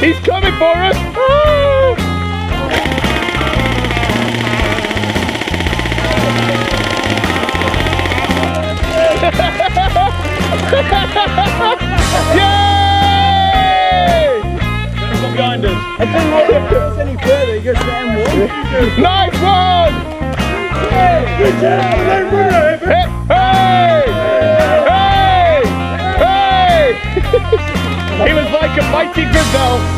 He's coming for us. Oh! Yay! behind us. I didn't want to pass any further, you just let him walk. Nice one! Good job, he was like a mighty gazelle.